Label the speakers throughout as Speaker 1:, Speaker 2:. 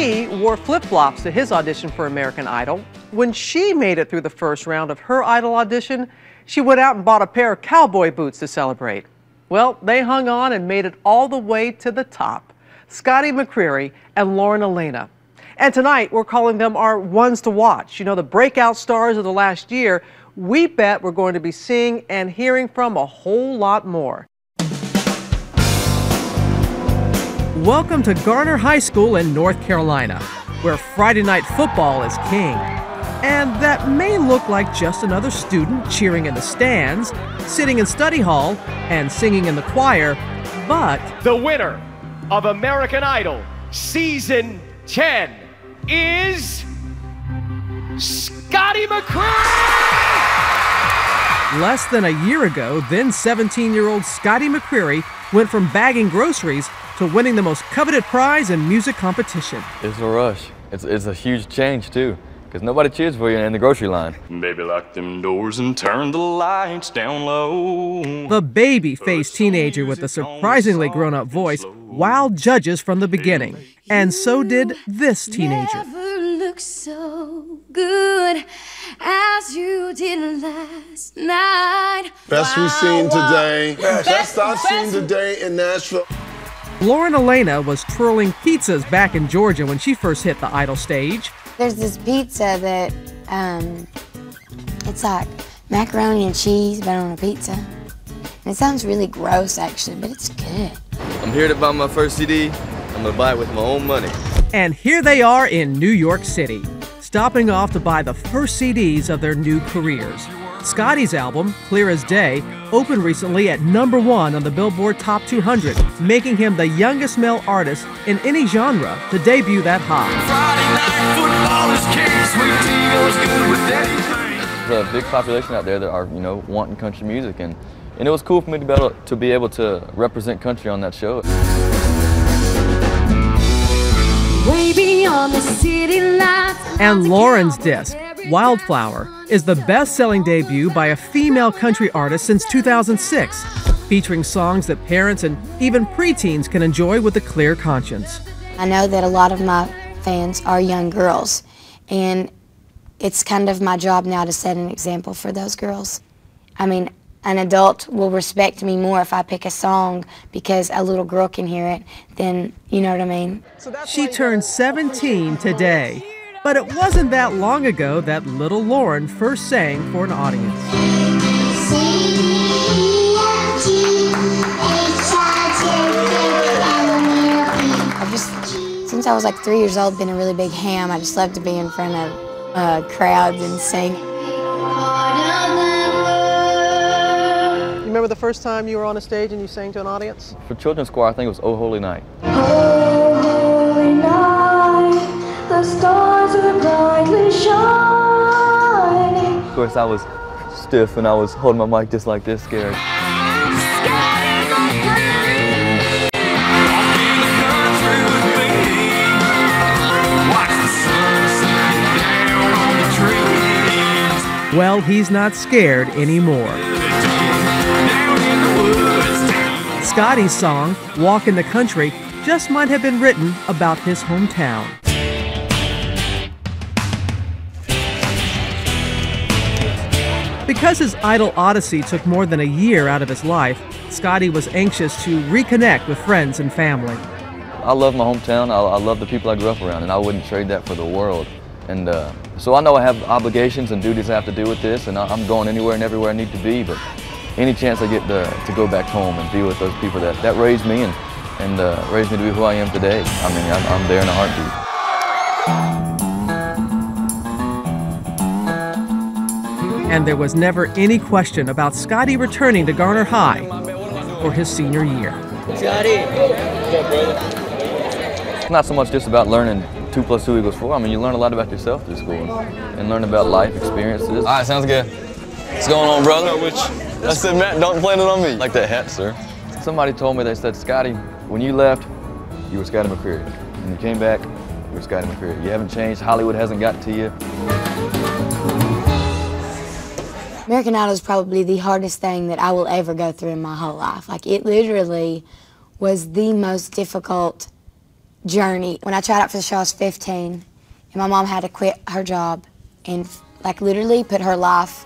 Speaker 1: he wore flip-flops to his audition for American Idol. When she made it through the first round of her Idol audition, she went out and bought a pair of cowboy boots to celebrate. Well, they hung on and made it all the way to the top. Scotty McCreery and Lauren Alaina. And tonight, we're calling them our ones to watch. You know, the breakout stars of the last year, we bet we're going to be seeing and hearing from a whole lot more. Welcome to Garner High School in North Carolina, where Friday night football is king. And that may look like just another student cheering in the stands, sitting in study hall, and singing in the choir, but.
Speaker 2: The winner of American Idol Season 10 is. Scotty McCreery!
Speaker 1: Less than a year ago, then 17 year old Scotty McCreery went from bagging groceries to winning the most coveted prize in music competition.
Speaker 3: It's a rush. It's, it's a huge change, too, because nobody cheers for you in the grocery line.
Speaker 4: Baby, lock them doors and turn the lights down low.
Speaker 1: The baby faced teenager with a surprisingly grown up voice wowed judges from the beginning. And so did this teenager
Speaker 5: so good as you did last night.
Speaker 6: Best we've seen today. Best, best I've seen today in Nashville.
Speaker 1: Lauren Alaina was twirling pizzas back in Georgia when she first hit the Idol stage.
Speaker 5: There's this pizza that, um, it's like macaroni and cheese, but on a pizza. And it sounds really gross, actually, but it's good.
Speaker 3: I'm here to buy my first CD. I'm gonna buy it with my own money.
Speaker 1: And here they are in New York City, stopping off to buy the first CDs of their new careers. Scotty's album, Clear as Day, opened recently at number one on the Billboard Top 200, making him the youngest male artist in any genre to debut that high.
Speaker 3: There's a big population out there that are, you know, wanting country music, and, and it was cool for me to be able to, be able to represent country on that show.
Speaker 1: And Lauren's disc, Wildflower, is the best selling debut by a female country artist since 2006, featuring songs that parents and even preteens can enjoy with a clear conscience.
Speaker 5: I know that a lot of my fans are young girls, and it's kind of my job now to set an example for those girls. I mean, an adult will respect me more if I pick a song because a little girl can hear it than, you know what I mean?
Speaker 1: She turned 17 today, but it wasn't that long ago that little Lauren first sang for an audience.
Speaker 5: I've just, since I was like three years old, been a really big ham. I just love to be in front of uh, crowds and sing.
Speaker 1: You remember the first time you were on a stage and you sang to an audience?
Speaker 3: For children's choir, I think it was Oh Holy Night. Of course, I was stiff and I was holding my mic just like this, scared.
Speaker 1: Well, he's not scared anymore. Scotty's song, Walk in the Country, just might have been written about his hometown. Because his idol odyssey took more than a year out of his life, Scotty was anxious to reconnect with friends and family.
Speaker 3: I love my hometown. I, I love the people I grew up around, and I wouldn't trade that for the world. And uh, so I know I have obligations and duties I have to do with this, and I'm going anywhere and everywhere I need to be. But any chance I get to, to go back home and be with those people that, that raised me and, and uh, raised me to be who I am today, I mean, I'm, I'm there in a heartbeat.
Speaker 1: And there was never any question about Scotty returning to Garner High for his senior year.
Speaker 3: Scotty! It's not so much just about learning two plus two equals four. I mean, you learn a lot about yourself through school and learn about life experiences. All right, sounds good. What's going on, brother? Which I said, Matt, don't plan it on me. Like that hat, sir. Somebody told me, they said, Scotty, when you left, you were Scotty McCreery. When you came back, you were Scotty McCreery. You haven't changed. Hollywood hasn't got to you.
Speaker 5: American Idol is probably the hardest thing that I will ever go through in my whole life. Like, it literally was the most difficult journey. When I tried out for the show, I was 15, and my mom had to quit her job and, like, literally put her life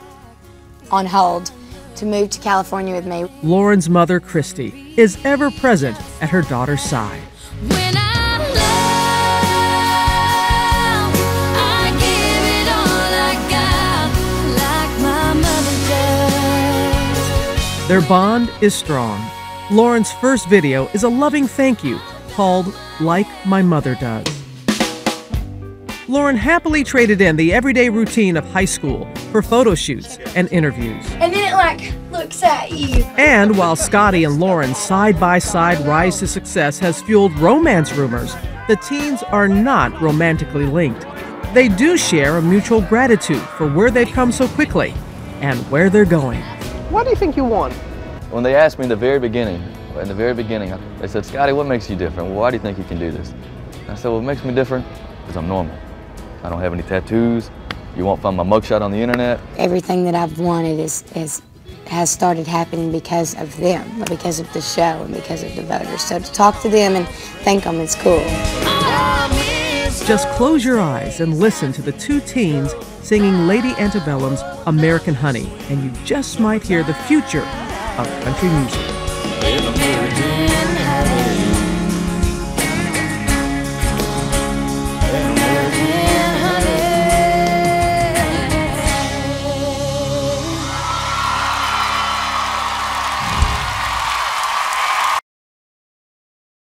Speaker 5: on hold to move to California with me.
Speaker 1: Lauren's mother, Christy, is ever present at her daughter's side. Their bond is strong. Lauren's first video is a loving thank you called Like My Mother Does. Lauren happily traded in the everyday routine of high school for photo shoots and interviews.
Speaker 5: And then it, like, looks at you.
Speaker 1: And while Scotty and Lauren's side by side rise to success has fueled romance rumors, the teens are not romantically linked. They do share a mutual gratitude for where they've come so quickly and where they're going. What do you think you want?
Speaker 3: When they asked me in the very beginning, in the very beginning, they said, Scotty, what makes you different? Why do you think you can do this? And I said, what makes me different is I'm normal. I don't have any tattoos. You won't find my mugshot on the internet.
Speaker 5: Everything that I've wanted is, is has started happening because of them, because of the show, and because of the voters. So to talk to them and thank them is cool.
Speaker 1: Just close your eyes and listen to the two teens singing Lady Antebellum's American Honey, and you just might hear the future of country music.